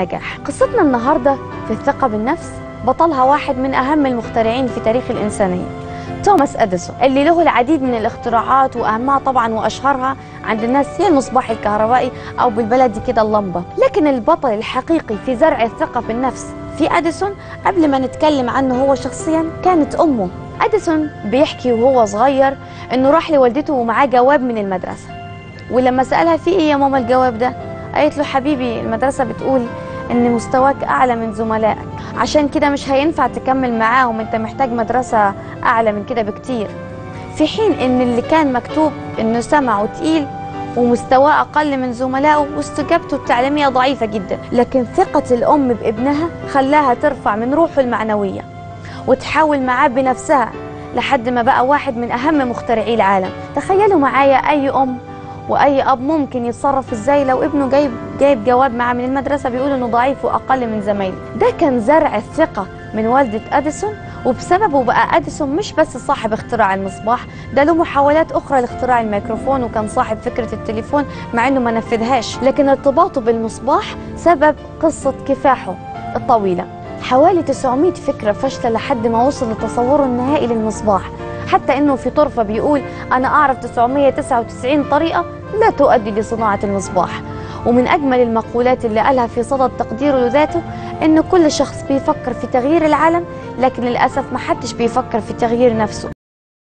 نجاح. قصتنا النهاردة في الثقة بالنفس بطلها واحد من أهم المخترعين في تاريخ الإنسانية توماس أديسون اللي له العديد من الاختراعات وأهمها طبعا وأشهرها عند الناس هي المصباح الكهربائي أو بالبلدي كده اللمبة. لكن البطل الحقيقي في زرع الثقة بالنفس في أديسون قبل ما نتكلم عنه هو شخصيا كانت أمه. أديسون بيحكي وهو صغير إنه راح لوالدته ومعاه جواب من المدرسة. ولما سألها في إيه يا ماما الجواب ده؟ قالت له حبيبي المدرسة بتقول إن مستواك أعلى من زملائك. عشان كده مش هينفع تكمل معاهم. أنت محتاج مدرسة أعلى من كده بكتير. في حين إن اللي كان مكتوب إنه سمعه تقيل ومستواه أقل من زملائه واستجابته التعليمية ضعيفة جدا. لكن ثقة الأم بابنها خلاها ترفع من روحه المعنوية وتحاول معاه بنفسها لحد ما بقى واحد من أهم مخترعي العالم. تخيلوا معايا أي أم وأي أب ممكن يتصرف إزاي لو ابنه جايب جايب جواب معاه من المدرسة بيقول إنه ضعيف وأقل من زمايله. ده كان زرع الثقة من والدة أديسون وبسببه بقى أديسون مش بس صاحب اختراع المصباح ده له محاولات أخرى لاختراع الميكروفون وكان صاحب فكرة التليفون مع إنه ما نفذهاش. لكن ارتباطه بالمصباح سبب قصة كفاحه الطويلة. حوالي 900 فكرة فاشلة لحد ما وصل لتصوره النهائي للمصباح. حتى إنه في طرفة بيقول أنا أعرف 999 طريقة لا تؤدي لصناعة المصباح. ومن أجمل المقولات اللي قالها في صدد تقديره لذاته إن كل شخص بيفكر في تغيير العالم لكن للأسف ما حدش بيفكر في تغيير نفسه.